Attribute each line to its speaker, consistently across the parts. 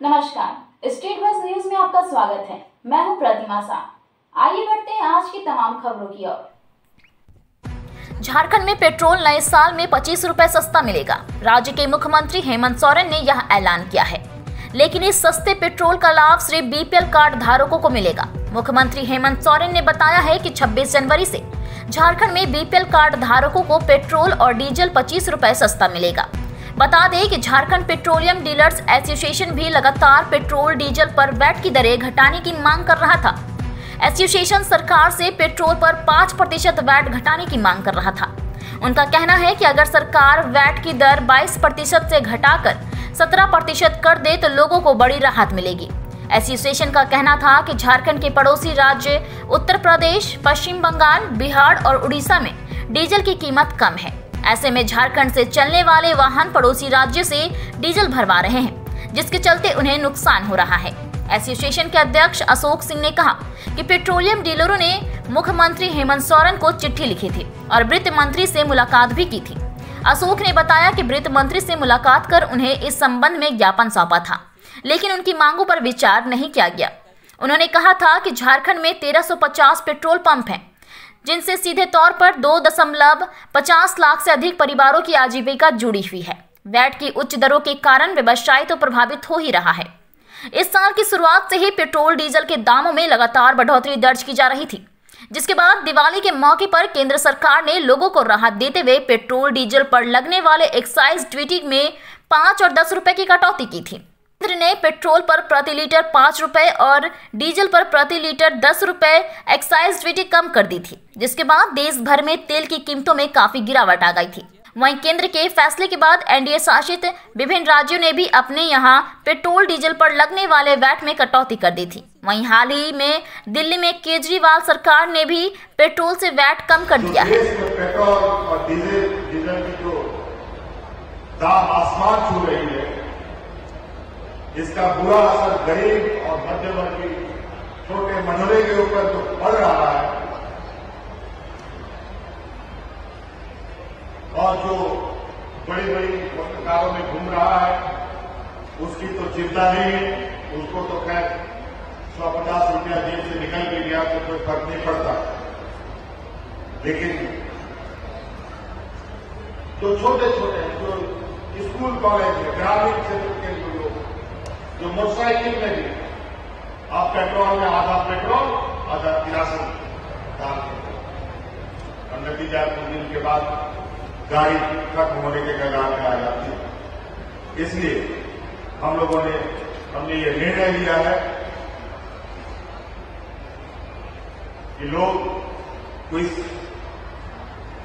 Speaker 1: नमस्कार state bus news में आपका स्वागत है। मैं हूँ प्रतिमा शाह आइए बढ़ते हैं आज की तमाम खबरों की ओर।
Speaker 2: झारखंड में पेट्रोल नए साल में पच्चीस रूपए सस्ता मिलेगा। राज्य के मुख्यमंत्री हेमंत सोरेन ने यह ऐलान किया है। लेकिन इस सस्ते पेट्रोल का लाभ सिर्फ़ बीपीएल कार्ड धारकों को मिलेगा। मुख्यमंत्री हेमंत सोरेन ने बताया है कि 26 जनवरी से झारखंड में बीपीएल कार्ड धारकों को पेट्रोल और डीजल पच्चीस रूपए सस्ता मिलेगा। बता दें कि झारखंड पेट्रोलियम डीलर्स एसोसिएशन भी लगातार पेट्रोल, डीजल पर वैट की दरें घटाने की मांग कर रहा था। एसोसिएशन सरकार से पेट्रोल पर पाँच प्रतिशत वैट घटाने की मांग कर रहा था। उनका कहना है कि अगर सरकार वैट की दर 22 प्रतिशत से घटाकर 17 प्रतिशत कर दे तो लोगों को बड़ी राहत मिलेगी। एसोसिएशन का कहना था कि झारखंड के पड़ोसी राज्य उत्तर प्रदेश, पश्चिम बंगाल, बिहार और उड़ीसा में डीजल की कीमत कम है। ऐसे में झारखंड से चलने वाले वाहन पड़ोसी राज्य से डीजल भरवा रहे हैं, जिसके चलते उन्हें नुकसान हो रहा है। एसोसिएशन के अध्यक्ष अशोक सिंह ने कहा कि पेट्रोलियम डीलरों ने मुख्यमंत्री हेमंत सोरेन को चिट्ठी लिखी थी और वित्त मंत्री से मुलाकात भी की थी। अशोक ने बताया कि वित्त मंत्री से मुलाकात कर उन्हें इस संबंध में ज्ञापन सौंपा था। लेकिन उनकी मांगों पर विचार नहीं किया गया। उन्होंने कहा था कि झारखंड में 1350 पेट्रोल पंप हैं, जिनसे सीधे तौर पर दो दशमलव पचास लाख से अधिक परिवारों की आजीविका जुड़ी हुई है। वैट की उच्च दरों के कारण व्यवसाय तो प्रभावित हो ही रहा है। इस साल की शुरुआत से ही पेट्रोल डीजल के दामों में लगातार बढ़ोतरी दर्ज की जा रही थी, जिसके बाद दिवाली के मौके पर केंद्र सरकार ने लोगों को राहत देते हुए पेट्रोल डीजल पर लगने वाले एक्साइज ड्यूटी में पाँच और दस रुपए की कटौती की थी। केंद्र ने पेट्रोल पर प्रति लीटर पाँच रुपए और डीजल पर प्रति लीटर दस रुपए एक्साइज ड्यूटी कम कर दी थी, जिसके बाद देश भर में तेल की कीमतों में काफ़ी गिरावट आ गई थी। वहीं केंद्र के फैसले के बाद एनडीए शासित विभिन्न राज्यों ने भी अपने यहाँ पेट्रोल, डीजल पर लगने वाले वैट में कटौती कर दी थी। वहीं हाल ही में दिल्ली में केजरीवाल सरकार ने भी पेट्रोल से वैट कम कर दिया है।
Speaker 3: पेट्रोल और डीजल डीजल की जो दाम आसमान छू रही है इसका बुरा असर गरीब और मध्यम वर्गीय छोटे मनोरे के ऊपर जो पड़ रहा है। और जो बड़ी बड़ी पत्रकारों में घूम रहा है, उसकी तो चिंता नहीं है। उसको तो खैर सौ पचास रुपया जेब से निकल के गया तो कोई फ़र्क नहीं पड़ता। लेकिन जो छोटे छोटे जो स्कूल, कॉलेज, ग्रामीण क्षेत्र के जो मोटरसाइकिल में भी आप पेट्रोल में आधा पेट्रोल, आधा किरासन डालते और नतीजा कुछ दिन के बाद गाड़ी खत्म होने के कगार में आ जाती है। इसलिए हम लोगों ने, हमने ये निर्णय लिया है कि लोग को इस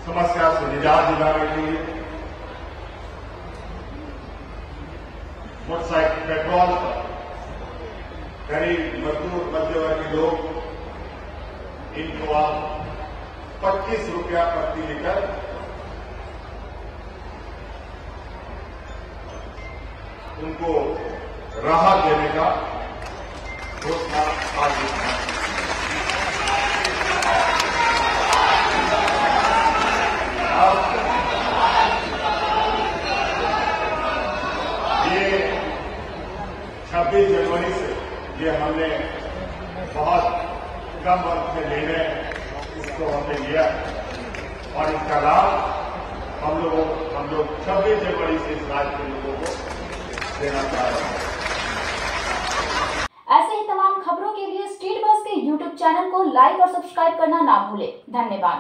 Speaker 3: समस्या से निजात दिलाने के लिए मोटरसाइकिल पेट्रोल पर। गरीब, मजदूर, मध्यवर्गीय लोग इनको आप पच्चीस रुपया प्रति लीटर उनको राहत देने का घोषणा आज ये 26 जनवरी से ये हमने बहुत कम वक्त से लेने इसको हमने लिया। और इसका लाभ हम लोगों, हम लोग 26 जनवरी से इस राज्य के लोगों को देना चाह रहे हैं।
Speaker 1: ऐसे ही तमाम खबरों के लिए स्टेट बस के यूट्यूब चैनल को लाइक और सब्सक्राइब करना ना भूलें। धन्यवाद।